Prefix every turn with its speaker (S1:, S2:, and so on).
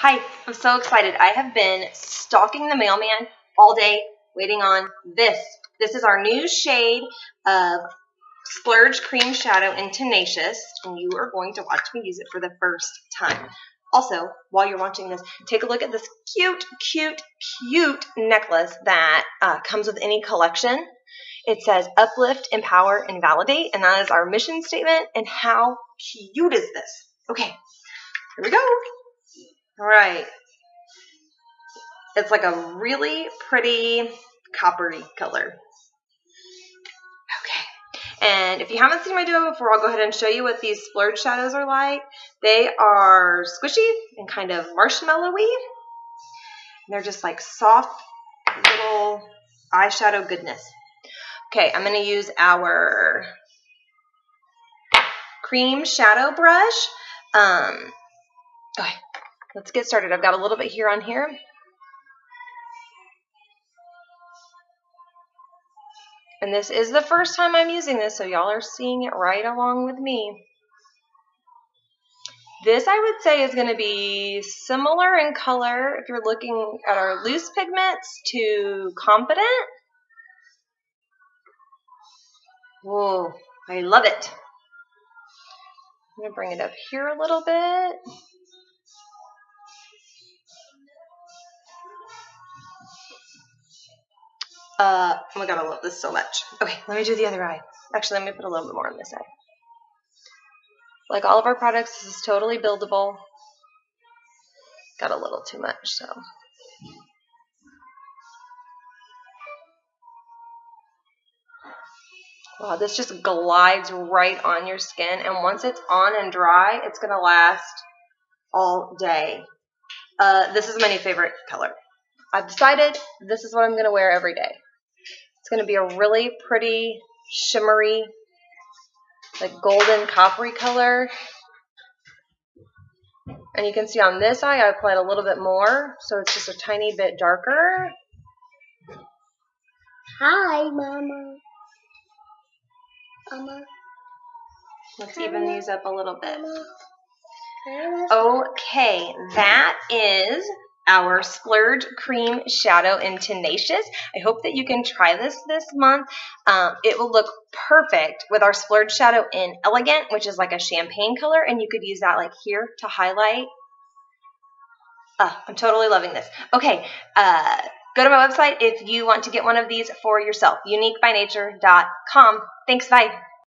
S1: Hi, I'm so excited. I have been stalking the mailman all day waiting on this. This is our new shade of Splurge Cream Shadow in Tenacious, and you are going to watch me use it for the first time. Also, while you're watching this, take a look at this cute, cute, cute necklace that uh, comes with any collection. It says uplift, empower, and validate, and that is our mission statement. And how cute is this? Okay, here we go. Right. It's like a really pretty coppery color. Okay. And if you haven't seen my duo before, I'll go ahead and show you what these splurge shadows are like. They are squishy and kind of marshmallowy. They're just like soft little eyeshadow goodness. Okay, I'm going to use our cream shadow brush. Um, okay, let's get started. I've got a little bit here on here. And this is the first time I'm using this, so y'all are seeing it right along with me. This, I would say, is going to be similar in color if you're looking at our loose pigments to Confident. Whoa, I love it. I'm going to bring it up here a little bit. Uh, oh my god, I love this so much. Okay, let me do the other eye. Actually, let me put a little bit more on this eye. Like all of our products, this is totally buildable. Got a little too much, so. Wow, this just glides right on your skin. And once it's on and dry, it's going to last all day. Uh, this is my new favorite color. I've decided this is what I'm going to wear every day. It's going to be a really pretty, shimmery, like golden coppery color. And you can see on this eye, I applied a little bit more, so it's just a tiny bit darker.
S2: Hi, Mama. Mama.
S1: Let's even these up a little bit. Okay, that is our Splurge Cream Shadow in Tenacious. I hope that you can try this this month. Um, it will look perfect with our Splurge Shadow in Elegant, which is like a champagne color, and you could use that like here to highlight. Uh, I'm totally loving this. Okay, uh, go to my website if you want to get one of these for yourself, youniquebynature.com. Thanks, bye.